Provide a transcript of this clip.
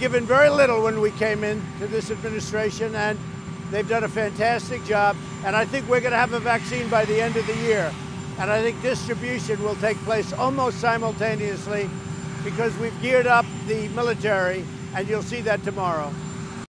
given very little when we came into this administration, and they've done a fantastic job. And I think we're going to have a vaccine by the end of the year. And I think distribution will take place almost simultaneously because we've geared up the military, and you'll see that tomorrow.